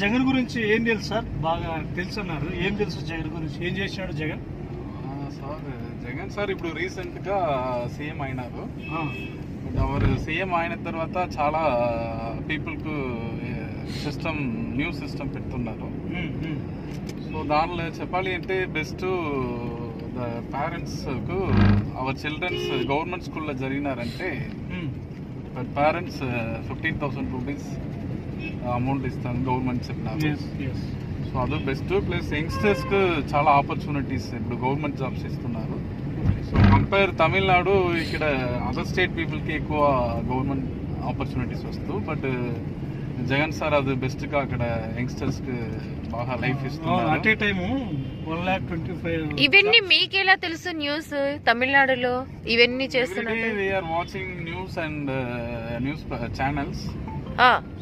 జగన్ గురించి ఏం తెలుసు సార్? బాగా తెలుసు అన్నారు ఏం తెలుసు జగన్ గురించి? ఏం చేసినాడు జగన్? సార్ జగన్ సార్ ఇప్పుడు రీసెంట్గా సీఎం అయినారు. అవర్ సీఎం అయిన తర్వాత చాలా పీపుల్కు సిస్టమ్ న్యూ సిస్టమ్ పెడుతున్నారు. సో దానిలో చెప్పాలి అంటే బెస్ట్ ద పేరెంట్స్కు అవర్ చిల్డ్రన్స్ గవర్నమెంట్ స్కూల్లో జరిగినారంటే parents fifteen thousand rupees amount ఇస్తాను గవర్నమెంట్ చెప్పినారు Yes, yes. సో అది బెస్ట్ ప్లస్ యంగ్స్టర్స్కు చాలా ఆపర్చునిటీస్ ఇప్పుడు గవర్నమెంట్ జాబ్స్ ఇస్తున్నారు. సో కంపేర్ తమిళనాడు ఇక్కడ అదర్ స్టేట్ పీపుల్కి ఎక్కువ గవర్నమెంట్ ఆపర్చునిటీస్ వస్తూ బట్ జగన్ సార్ అది బెస్ట్గా అక్కడ యంగ్స్టర్స్కి బాగా లైఫ్ అట్ ఇస్తున్నారు. A time one lakh twenty five ఇవన్నీ మీకెలా తెలుసు న్యూస్ తమిళనాడులో ఇవన్నీ చేస్తున్నట్టు? We are watching news and news channels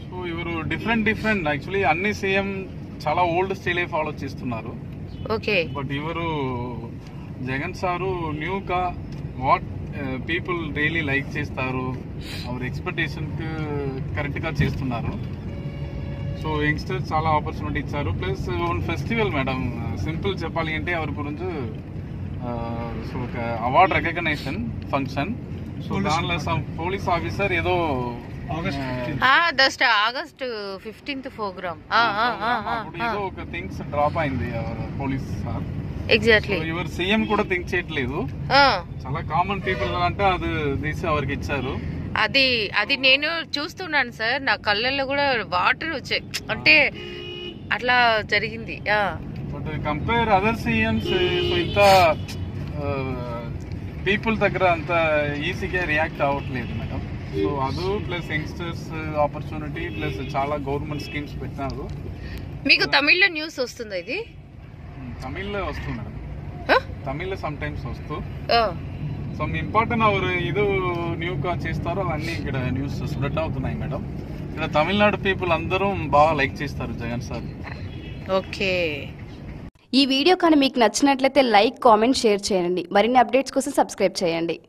so ఇవరు different different actually అన్ని సీఎం చాలా ఓల్డ్ స్టైలే ఫాలో చేస్తున్నారు. ఓకే. బట్ ఇవరు జగన్ సారు న్యూగా వాట్ పీపుల్ రియలీ లైక్ చేస్తారు అవర్ ఎక్స్పెక్టేషన్కి కరెక్ట్గా చేస్తున్నారు. సో యంగ్స్టర్స్ చాలా ఆపర్చునిటీ ఇచ్చారు. Plus own festival madam simple చెప్పాలి అంటే ఎవరి గురించి సో ఒక అవార్డ్ రికగ్నైజేషన్ ఫంక్షన్ సో దానిలో పోలీస్ ఆఫీసర్ ఏదో ఆగస్ట్ ఆ, 15. ఆ దస్ట్ ఆగస్ట్ ఫిఫ్టీన్త్ ప్రోగ్రామ్ ఒక థింగ్స్ డ్రాప్ అయింది పోలీస్ సార్. ఎగ్జాక్ట్లీ ఎవరు సీఎం కూడా థింక్ చేయట్లేదు. చాలా కామన్ పీపుల్ అంటే అది తీసి ఎవరికి ఇచ్చారు. అది అది నేను చూస్తున్నాను సార్. నా కళ్ళల్లో కూడా వాటర్ వచ్చాయి అంటే అట్లా జరిగింది. ఆ, బట్ కంపేర్ అదర్ సీఎంస్ ఇంత పీపుల్ దగ్గర అంత ఈజీగా రియాక్ట్ అవ్వట్లేదు మేడం. సో అది ప్లస్ యంగ్స్టర్స్ ఆపర్చునిటీ ప్లస్ చాలా గవర్నమెంట్ స్కీమ్స్ పెట్టినారు. మీకు తమిళ్ళో న్యూస్ వస్తుందా ఇది? తమిళ్ళో వస్తుంది మేడం? తమిళ్ళో సమ్ టైమ్స్ వస్తూ. ఆ, సమ్ ఇంపార్టెంట్ అవర్ ఇది న్యూగా చేస్తారో అవన్నీ ఇక్కడ న్యూస్ స్ప్రెడ్ అవుతున్నాయి మేడం. ఇక్కడ తమిళనాడు పీపుల్ అందరూ బాగా లైక్ చేస్తారు జగన్ సార్. ఓకే. ఈ వీడియో కానీ మీకు నచ్చినట్లయితే లైక్ కామెంట్ షేర్ చేయండి. మరిన్ని అప్డేట్స్ కోసం సబ్స్క్రైబ్ చేయండి.